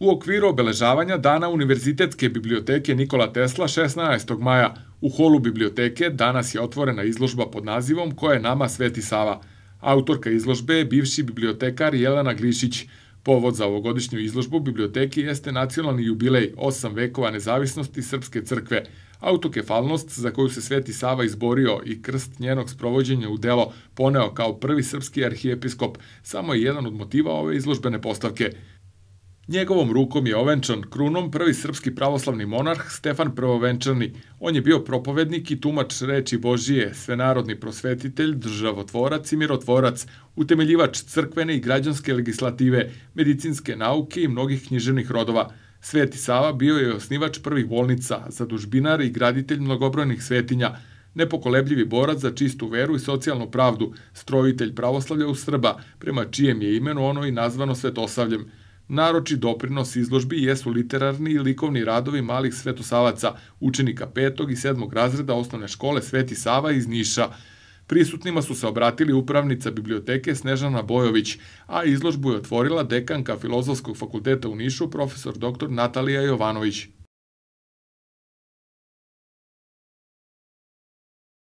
U okviru obeležavanja Dana Univerzitetske biblioteke Nikola Tesla 16. maja u holu biblioteke danas je otvorena izložba pod nazivom Ko je nama Sveti Sava. Autorka izložbe je bivši bibliotekar Jelena Glišić. Povod za ovogodišnju izložbu biblioteki jeste nacionalni jubilej 8 vekova nezavisnosti Srpske crkve, autokefalnost za koju se Sveti Sava izborio i krst njenog sprovođenja u delo poneo kao prvi srpski arhijepiskop, samo je jedan od motiva ove izložbene postavke. Njegovom rukom je ovenčan krunom prvi srpski pravoslavni monarh Stefan Prvovenčani. On je bio propovednik i tumač reči Božije, svenarodni prosvetitelj, državotvorac i mirotvorac, utemeljivač crkvene i građanske legislative, medicinske nauke i mnogih književnih rodova. Sveti Sava bio je osnivač prvih bolnica, zadužbinar i graditelj mnogobrojnih svetinja, nepokolebljivi borac za čistu veru i socijalnu pravdu, strojitelj pravoslavlja u Srba, prema čijem je imenu ono i nazvano Svetosavljem – Naroči doprinos izložbi jesu literarni i likovni radovi malih svetosavaca, učenika petog i sedmog razreda osnovne škole Sveti Sava iz Niša. Prisutnima su se obratili upravnica biblioteke Snežana Bojović, a izložbu je otvorila dekanka Filozofskog fakulteta u Nišu, profesor dr. Natalija Jovanović.